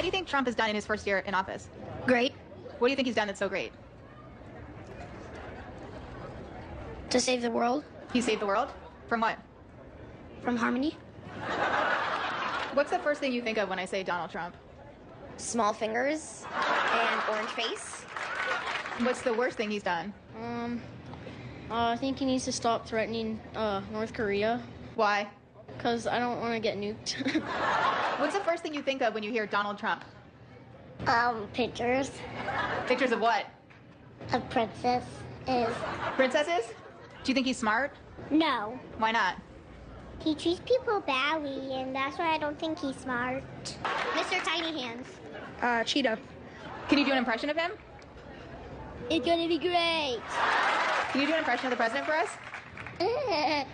How do you think Trump has done in his first year in office? Great. What do you think he's done that's so great? To save the world He saved the world? From what? from harmony. What's the first thing you think of when I say Donald Trump? Small fingers and orange face. What's the worst thing he's done? Um, uh, I think he needs to stop threatening uh, North Korea Why? Because I don't want to get nuked. What's the first thing you think of when you hear Donald Trump? Um, pictures Pictures of what? of princess is Princesses? Do you think he's smart? no. Why not? He treats people badly, and that's why I don't think he's smart. Mr. Tiny Hands. Uh, Cheetah. Can you do an impression of him? It's gonna be great. Can you do an impression of the president for us?